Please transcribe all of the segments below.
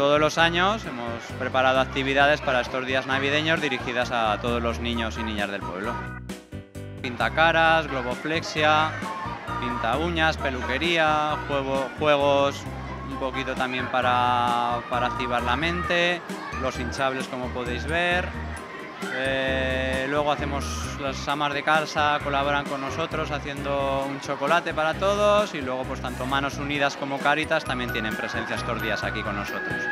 todos los años hemos preparado actividades para estos días navideños dirigidas a todos los niños y niñas del pueblo. Pinta caras, globoflexia, pinta uñas, peluquería, juegos un poquito también para, para activar la mente, los hinchables como podéis ver, eh, luego hacemos las amas de casa, colaboran con nosotros haciendo un chocolate para todos y luego pues tanto Manos Unidas como Caritas también tienen presencia estos días aquí con nosotros.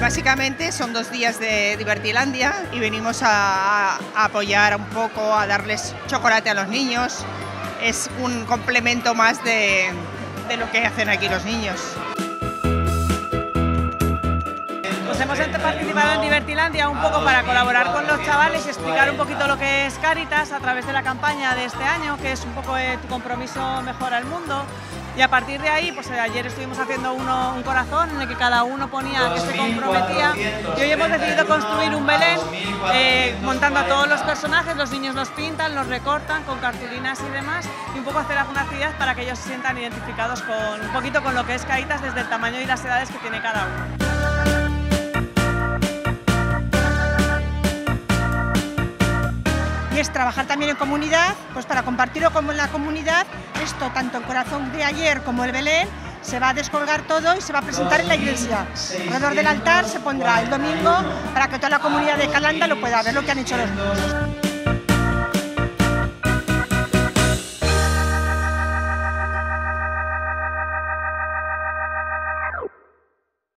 Básicamente son dos días de Divertilandia y venimos a, apoyar un poco, a darles chocolate a los niños. Es un complemento más de lo que hacen aquí los niños. Hemos participado en Divertilandia un poco para colaborar con los chavales y explicar un poquito lo que es Caritas a través de la campaña de este año, que es un poco de tu compromiso mejora el mundo. Y a partir de ahí, pues ayer estuvimos haciendo uno, un corazón en el que cada uno ponía que se comprometía y hoy hemos decidido construir un Belén eh, montando a todos los personajes, los niños los pintan, los recortan con cartulinas y demás y un poco hacer alguna actividad para que ellos se sientan identificados con un poquito con lo que es Caritas desde el tamaño y las edades que tiene cada uno. Trabajar también en comunidad, pues para compartirlo con la comunidad, esto tanto el corazón de ayer como el Belén, se va a descolgar todo y se va a presentar en la iglesia. Alrededor del altar se pondrá el domingo para que toda la comunidad de Calanda lo pueda ver lo que han hecho los niños.